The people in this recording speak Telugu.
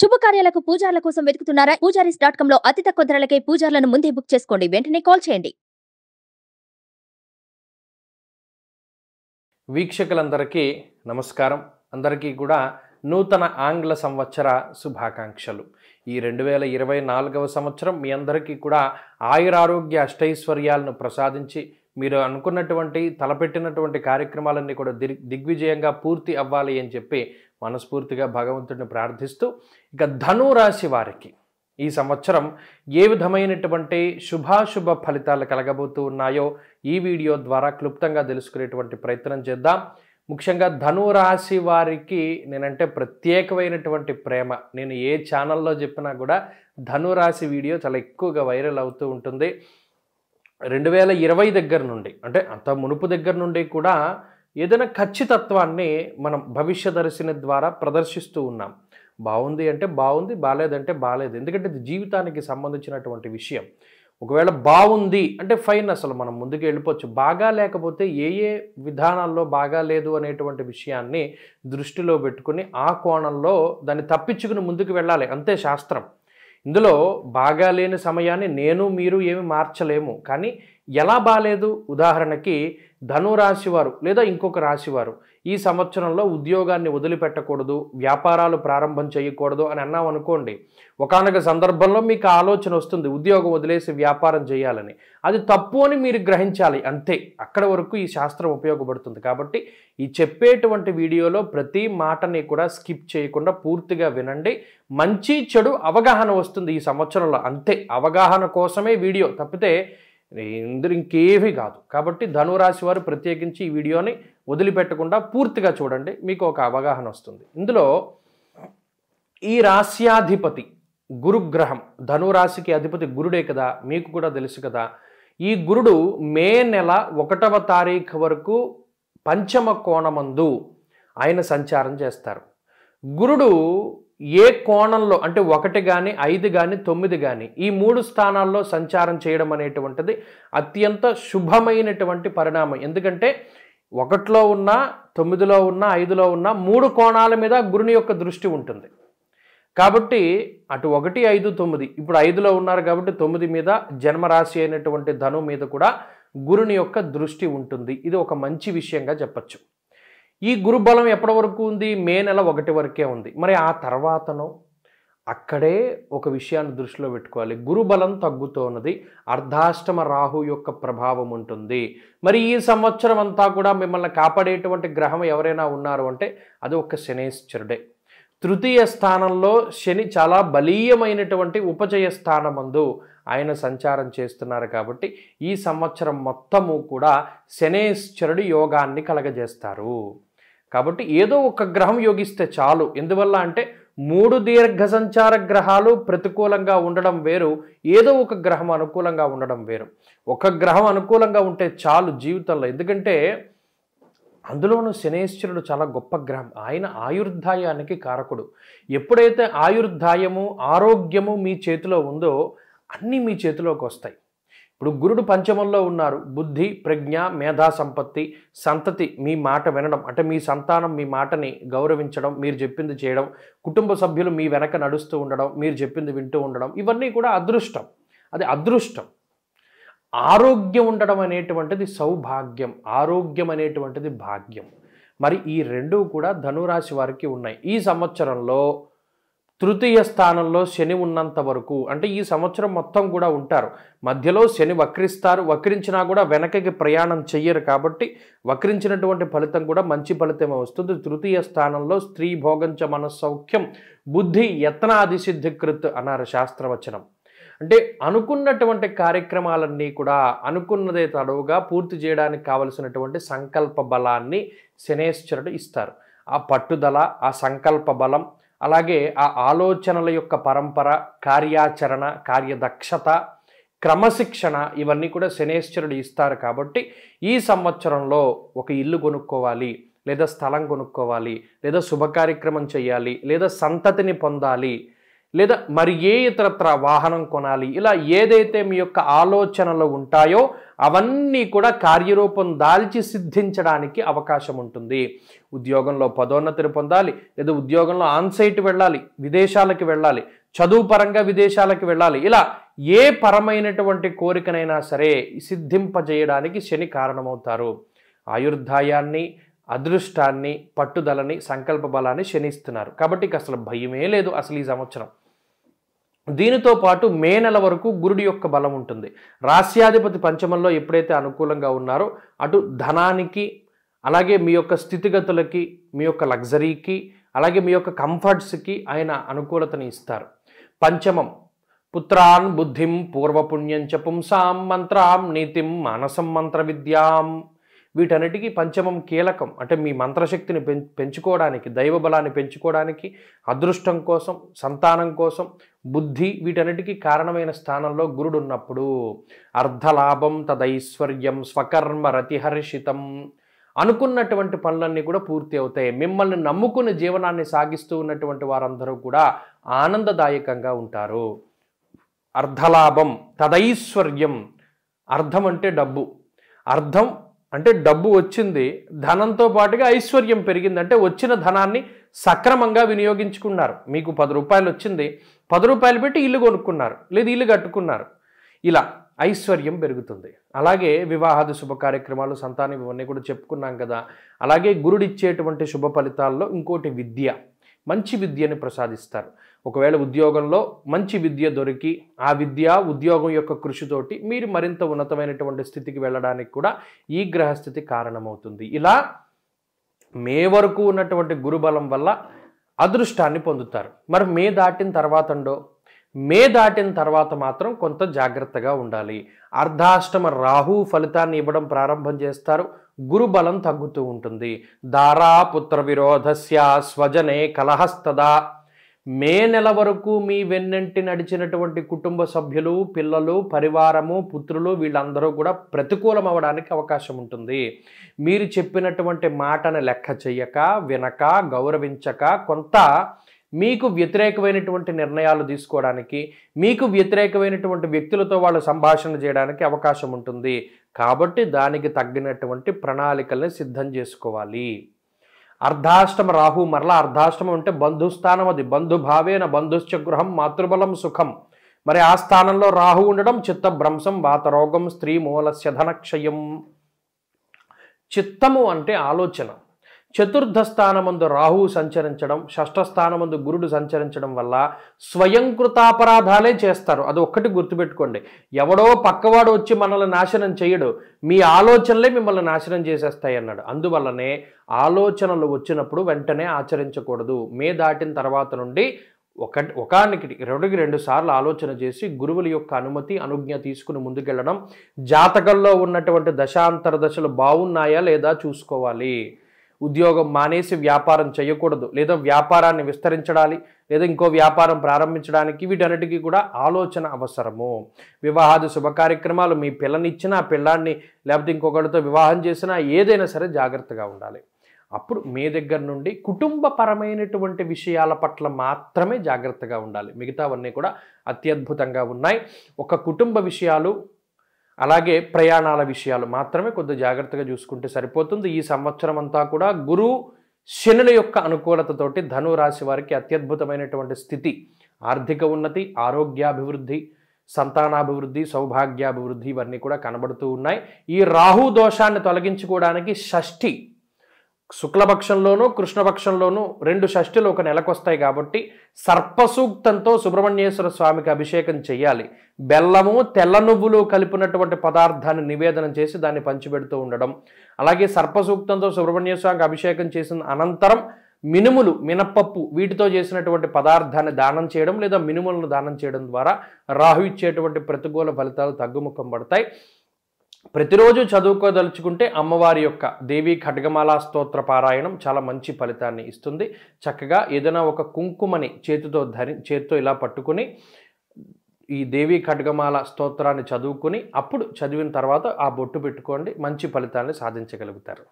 శుభకార్యాలకు పూజార్ల కోసం వెతుకుతున్నారా? పూజారీస్ డాట్ కామ్లో అతి తక్కువ ధరలకే పూజార్లను ముందే బుక్ చేసుకోండి. వెంటనే కాల్ చేయండి. వీక్షకులందరికీ నమస్కారం. అందరికీ కూడా నూతన ఆంగ్ల సంవత్సర శుభాకాంక్షలు. ఈ రెండు వేల ఇరవై నాలుగవ సంవత్సరం మీ అందరికీ కూడా ఆయురారోగ్య అష్టైశ్వర్యాలను ప్రసాదించి మీరు అనుకున్నటువంటి తలపెట్టినటువంటి కార్యక్రమాలన్నీ కూడా దిగ్ దిగ్విజయంగా పూర్తి అవ్వాలి అని చెప్పి మనస్ఫూర్తిగా భగవంతుడిని ప్రార్థిస్తూ ఇక ధను రాశి వారికి ఈ సంవత్సరం ఏ విధమైనటువంటి శుభాశుభ ఫలితాలు కలగబోతూ ఉన్నాయో ఈ వీడియో ద్వారా క్లుప్తంగా తెలుసుకునేటువంటి ప్రయత్నం చేద్దాం. ముఖ్యంగా ధను రాశి వారికి నేనంటే ప్రత్యేకమైనటువంటి ప్రేమ. నేను ఏ ఛానల్లో చెప్పినా కూడా ధనురాశి వీడియో చాలా ఎక్కువగా వైరల్ అవుతూ ఉంటుంది. రెండు వేల ఇరవై దగ్గర నుండి అంటే అంత మునుపు దగ్గర నుండి కూడా ఏదైనా ఖచ్చితత్వాన్ని మనం భవిష్య దర్శిని ద్వారా ప్రదర్శిస్తూ ఉన్నాం. బాగుంది అంటే బాగుంది బాగాలేదంటే బాగాలేదు ఎందుకంటే ఇది జీవితానికి సంబంధించినటువంటి విషయం. ఒకవేళ బాగుంది అంటే ఫైన్ అసలు మనం ముందుకు వెళ్ళిపోవచ్చు. బాగా లేకపోతే ఏ ఏ విధానాల్లో బాగా లేదు అనేటువంటి విషయాన్ని దృష్టిలో పెట్టుకుని ఆ కోణంలో దాన్ని తప్పించుకుని ముందుకు వెళ్ళాలి. అంతే శాస్త్రం. ఇందులో బాగా లేని సమయాన్ని నేను మీరు ఏమి మార్చలేము. కానీ ఎలా బాగాలేదు ఉదాహరణకి ధనురాశి వారు లేదా ఇంకొక రాశివారు ఈ సంవత్సరంలో ఉద్యోగాన్ని వదిలిపెట్టకూడదు వ్యాపారాలు ప్రారంభం చేయకూడదు అని అన్నాం అనుకోండి. ఒకనొక సందర్భంలో మీకు ఆలోచన వస్తుంది ఉద్యోగం వదిలేసి వ్యాపారం చేయాలని. అది తప్పు అని మీరు గ్రహించాలి అంతే. అక్కడ వరకు ఈ శాస్త్రం ఉపయోగపడుతుంది. కాబట్టి ఈ చెప్పేటువంటి వీడియోలో ప్రతి మాటని కూడా స్కిప్ చేయకుండా పూర్తిగా వినండి. మంచి చెడు అవగాహన వస్తుంది ఈ సంవత్సరంలో అంతే. అవగాహన కోసమే వీడియో తప్పితే ఇందులో ఇంకేమీ కాదు. కాబట్టి ధనురాశి వారు ప్రత్యేకించి ఈ వీడియోని వదిలిపెట్టకుండా పూర్తిగా చూడండి. మీకు ఒక అవగాహన వస్తుంది. ఇందులో ఈ రాశ్యాధిపతి గురుగ్రహం ధనురాశికి అధిపతి గురుడే కదా మీకు కూడా తెలుసు కదా. ఈ గురుడు మే నెల ఒకటవ తారీఖు వరకు పంచమ కోణమందు ఆయన సంచారం చేస్తారు. గురుడు ఏ కోణంలో అంటే ఒకటి కానీ ఐదు కానీ తొమ్మిది కానీ ఈ మూడు స్థానాల్లో సంచారం చేయడం అనేటువంటిది అత్యంత శుభమైనటువంటి పరిణామం. ఎందుకంటే ఒకటిలో ఉన్న తొమ్మిదిలో ఉన్న ఐదులో ఉన్న మూడు కోణాల మీద గురుని యొక్క దృష్టి ఉంటుంది. కాబట్టి అటు ఒకటి ఐదు తొమ్మిది. ఇప్పుడు ఐదులో ఉన్నారు కాబట్టి తొమ్మిది మీద జన్మరాశి అయినటువంటి ధను మీద కూడా గురుని యొక్క దృష్టి ఉంటుంది. ఇది ఒక మంచి విషయంగా చెప్పచ్చు. ఈ గురుబలం ఎప్పటి వరకు ఉంది? మే నెల ఒకటి వరకే ఉంది. మరి ఆ తర్వాతను అక్కడే ఒక విషయాన్ని దృష్టిలో పెట్టుకోవాలి. గురుబలం తగ్గుతోన్నది. అర్ధాష్టమ రాహు యొక్క ప్రభావం ఉంటుంది. మరి ఈ సంవత్సరం అంతా కూడా మిమ్మల్ని కాపాడేటువంటి గ్రహం ఎవరైనా ఉన్నారు అంటే అది ఒక శనేశ్వరుడే. తృతీయ స్థానంలో శని చాలా బలీయమైనటువంటి ఉపజయ స్థానమందు ఆయన సంచారం చేస్తున్నారు కాబట్టి ఈ సంవత్సరం మొత్తము కూడా శనేశ్వరుడు యోగాన్ని కలగజేస్తారు. కాబట్టి ఏదో ఒక గ్రహం యోగిస్తే చాలు. ఎందువల్ల అంటే మూడు దీర్ఘ సంచార గ్రహాలు ప్రతికూలంగా ఉండడం వేరు ఏదో ఒక గ్రహం అనుకూలంగా ఉండడం వేరు. ఒక గ్రహం అనుకూలంగా ఉంటే చాలు జీవితంలో. ఎందుకంటే అందులోనూ శనేశ్వరుడు చాలా గొప్ప గ్రహం. ఆయన ఆయుర్దాయానికి కారకుడు. ఎప్పుడైతే ఆయుర్దాయము ఆరోగ్యము మీ చేతిలో ఉందో అన్నీ మీ చేతిలోకి వస్తాయి. ఇప్పుడు గురుడు పంచమంలో ఉన్నారు. బుద్ధి ప్రజ్ఞ మేధా సంపత్తి సంతతి మీ మాట వినడం అంటే మీ సంతానం మీ మాటని గౌరవించడం మీరు చెప్పింది చేయడం కుటుంబ సభ్యులు మీ వెనక నడుస్తూ ఉండడం మీరు చెప్పింది వింటూ ఉండడం ఇవన్నీ కూడా అదృష్టం. అది అదృష్టం. ఆరోగ్యం ఉండడం అనేటువంటిది సౌభాగ్యం. ఆరోగ్యం అనేటువంటిది భాగ్యం. మరి ఈ రెండు కూడా ధనురాశి వారికి ఉన్నాయి. ఈ సంవత్సరంలో తృతీయ స్థానంలో శని ఉన్నంత వరకు అంటే ఈ సంవత్సరం మొత్తం కూడా ఉంటారు. మధ్యలో శని వక్రిస్తారు. వక్రించినా కూడా వెనకకి ప్రయాణం చెయ్యరు కాబట్టి వక్రించినటువంటి ఫలితం కూడా మంచి ఫలితమే వస్తుంది. తృతీయ స్థానంలో స్త్రీ భోగంచ మనస్సౌఖ్యం బుద్ధి యత్నాదిసిద్ధికృత్ అన్నారు శాస్త్రవచనం. అంటే అనుకున్నటువంటి కార్యక్రమాలన్నీ కూడా అనుకున్నదే తడవుగా పూర్తి చేయడానికి కావలసినటువంటి సంకల్ప బలాన్ని శనేశ్వరుడు ఇస్తారు. ఆ పట్టుదల ఆ సంకల్ప బలం అలాగే ఆ ఆలోచనల యొక్క పరంపర కార్యాచరణ కార్యదక్షత క్రమశిక్షణ ఇవన్నీ కూడా శనేశ్వరుడు ఇస్తారు కాబట్టి ఈ సంవత్సరంలో ఒక ఇల్లు కొనుక్కోవాలి లేదా స్థలం కొనుక్కోవాలి లేదా శుభ కార్యక్రమం చేయాలి లేదా సంతతిని పొందాలి లేదా మరి ఏ ఇతరత్ర వాహనం కొనాలి ఇలా ఏదైతే మీ యొక్క ఆలోచనలు ఉంటాయో అవన్నీ కూడా కార్యరూపం దాల్చి సిద్ధించడానికి అవకాశం ఉంటుంది. ఉద్యోగంలో పదోన్నతిని పొందాలి లేదా ఉద్యోగంలో ఆన్సైట్ వెళ్ళాలి విదేశాలకు వెళ్ళాలి చదువు పరంగా విదేశాలకు వెళ్ళాలి ఇలా ఏ పరమైనటువంటి కోరికనైనా సరే సిద్ధింపజేయడానికి శని కారణమవుతారు. ఆయుర్దాయాన్ని అదృష్టాన్ని పట్టుదలని సంకల్ప బలాన్ని శనిస్తున్నారు. కాబట్టి ఇక అసలు భయమే లేదు అసలు ఈ సంవత్సరం. దీనితో పాటు మే నెల వరకు గురుడి యొక్క బలం ఉంటుంది. రాస్యాధిపతి పంచమంలో ఎప్పుడైతే అనుకూలంగా ఉన్నారో అటు ధనానికి అలాగే మీ యొక్క స్థితిగతులకి మీ యొక్క లగ్జరీకి అలాగే మీ యొక్క కంఫర్ట్స్కి ఆయన అనుకూలతని ఇస్తారు. పంచమం పుత్రాన్ బుద్ధిం పూర్వపుణ్యం చ పుంసాం మంత్రాం నీతిం మానసం మంత్ర విద్యాం వీటన్నిటికీ పంచమం కీలకం. అంటే మీ మంత్రశక్తిని పెం పెంచుకోవడానికి దైవ బలాన్ని పెంచుకోవడానికి అదృష్టం కోసం సంతానం కోసం బుద్ధి వీటన్నిటికీ కారణమైన స్థానంలో గురుడు ఉన్నప్పుడు అర్ధలాభం తదైశ్వర్యం స్వకర్మ రతిహర్షితం అనుకున్నటువంటి పనులన్నీ కూడా పూర్తి అవుతాయి. మిమ్మల్ని నమ్ముకుని జీవనాన్ని సాగిస్తూ ఉన్నటువంటి వారందరూ కూడా ఆనందదాయకంగా ఉంటారు. అర్ధలాభం తదైశ్వర్యం అర్థం అంటే డబ్బు. అర్థం అంటే డబ్బు వచ్చింది ధనంతో పాటుగా ఐశ్వర్యం పెరిగింది అంటే వచ్చిన ధనాన్ని సక్రమంగా వినియోగించుకున్నారు. మీకు పది రూపాయలు వచ్చింది పది రూపాయలు పెట్టి ఇల్లు కొనుక్కున్నారు లేదు ఇల్లు కట్టుకున్నారు. ఇలా ఐశ్వర్యం పెరుగుతుంది. అలాగే వివాహాది శుభ కార్యక్రమాలు సంతానం ఇవన్నీ కూడా చెప్పుకున్నాం కదా. అలాగే గురుడిచ్చేటువంటి శుభ ఫలితాల్లో ఇంకోటి విద్య. మంచి విద్యని ప్రసాదిస్తారు. ఒకవేళ ఉద్యోగంలో మంచి విద్య దొరికి ఆ విద్య ఉద్యోగం యొక్క కృషితోటి మీరు మరింత ఉన్నతమైనటువంటి స్థితికి వెళ్ళడానికి కూడా ఈ గ్రహస్థితి కారణమవుతుంది. ఇలా మే వరకు ఉన్నటువంటి గురుబలం వల్ల అదృష్టాన్ని పొందుతారు. మరి మే దాటిన తర్వాతండో మే దాటిన తర్వాత మాత్రం కొంత జాగ్రత్తగా ఉండాలి. అర్ధాష్టమ రాహు ఫలితాన్ని ఇవ్వడం ప్రారంభం చేస్తారు. గురుబలం తగ్గుతూ ఉంటుంది. దారా పుత్ర విరోధస్య స్వజనే కలహస్తదా. మే నెల వరకు మీ వెన్నంటి నడిచినటువంటి కుటుంబ సభ్యులు పిల్లలు పరివారము పుత్రులు వీళ్ళందరూ కూడా ప్రతికూలం అవ్వడానికి అవకాశం ఉంటుంది. మీరు చెప్పినటువంటి మాటను లెక్క చెయ్యక వినక గౌరవించక కొంత మీకు వ్యతిరేకమైనటువంటి నిర్ణయాలు తీసుకోవడానికి మీకు వ్యతిరేకమైనటువంటి వ్యక్తులతో వాళ్ళు సంభాషణ చేయడానికి అవకాశం ఉంటుంది. కాబట్టి దానికి తగ్గినటువంటి ప్రణాళికల్ని సిద్ధం చేసుకోవాలి. అర్ధాష్టమ రాహు మరలా అర్ధాష్టమం అంటే బంధుస్థానం అది బంధుభావేన బంధుశ్చ గృహం మాతృబలం సుఖం. మరి ఆ స్థానంలో రాహు ఉండడం చిత్త భ్రంశం వాతరోగం స్త్రీ మూలస్య ధనక్షయం. చిత్తము అంటే ఆలోచన. చతుర్థ స్థానమందు రాహువు సంచరించడం షష్ఠ స్థానమందు గురుడు సంచరించడం వల్ల స్వయంకృతాపరాధాలే చేస్తారు. అది ఒక్కటి గుర్తుపెట్టుకోండి. ఎవడో పక్కవాడు వచ్చి మనల్ని నాశనం చేయడు. మీ ఆలోచనలే మిమ్మల్ని నాశనం చేసేస్తాయి అన్నాడు. అందువల్లనే ఆలోచనలు వచ్చినప్పుడు వెంటనే ఆచరించకూడదు. మే దాటిన తర్వాత నుండి ఒకటి ఒకానికి రెండుకి రెండు సార్లు ఆలోచన చేసి గురువుల యొక్క అనుమతి అనుజ్ఞ తీసుకుని ముందుకెళ్ళడం. జాతకంలో ఉన్నటువంటి దశాంతర దశలు బాగున్నాయా లేదా చూసుకోవాలి. ఉద్యోగం మానేసి వ్యాపారం చేయకూడదు. లేదా వ్యాపారాన్ని విస్తరించడాలి లేదా ఇంకో వ్యాపారం ప్రారంభించడానికి వీటన్నిటికీ కూడా ఆలోచన అవసరము. వివాహాది శుభ కార్యక్రమాలు మీ పిల్లనిచ్చినా పిల్లాన్ని లేకపోతే ఇంకొకరితో వివాహం చేసినా ఏదైనా సరే జాగ్రత్తగా ఉండాలి. అప్పుడు మీ దగ్గర నుండి కుటుంబపరమైనటువంటి విషయాల పట్ల మాత్రమే జాగ్రత్తగా ఉండాలి. మిగతావన్నీ కూడా అత్యద్భుతంగా ఉన్నాయి. ఒక కుటుంబ విషయాలు అలాగే ప్రయాణాల విషయాలు మాత్రమే కొద్దిగా జాగ్రత్తగా చూసుకుంటే సరిపోతుంది. ఈ సంవత్సరం అంతా కూడా గురు శనుల యొక్క అనుకూలతతోటి ధను రాశి వారికి అత్యద్భుతమైనటువంటి స్థితి. ఆర్థిక ఉన్నతి ఆరోగ్యాభివృద్ధి సంతానాభివృద్ధి సౌభాగ్యాభివృద్ధి ఇవన్నీ కూడా కనబడుతూ ఉన్నాయి. ఈ రాహు దోషాన్ని తొలగించుకోవడానికి షష్ఠి శుక్లపక్షంలోనూ కృష్ణపక్షంలోనూ రెండు షష్ఠులు ఒక నెలకొస్తాయి కాబట్టి సర్పసూక్తంతో సుబ్రహ్మణ్యేశ్వర స్వామికి అభిషేకం చేయాలి బెల్లము తెల్ల నువ్వులు కలిపినటువంటి పదార్థాన్ని నివేదన చేసి దాన్ని పంచిపెడుతూ ఉండడం. అలాగే సర్పసూక్తంతో సుబ్రహ్మణ్య స్వామికి అభిషేకం చేసిన అనంతరం మినుములు మినప్పప్పు వీటితో చేసినటువంటి పదార్థాన్ని దానం చేయడం లేదా మినుములను దానం చేయడం ద్వారా రాహు ఇచ్చేటువంటి ప్రతికూల ఫలితాలు తగ్గుముఖం పడతాయి. ప్రతిరోజు చదువుకోదలుచుకుంటే అమ్మవారి యొక్క దేవి ఖడ్గమాలా స్తోత్ర పారాయణం చాలా మంచి ఫలితాన్ని ఇస్తుంది. చక్కగా ఏదైనా ఒక కుంకుమని చేతితో ధరి చేతితో ఇలా పట్టుకుని ఈ దేవి ఖడ్గమాల స్తోత్రాన్ని చదువుకుని అప్పుడు చదివిన తర్వాత ఆ బొట్టు పెట్టుకోండి. మంచి ఫలితాన్ని సాధించగలుగుతారు.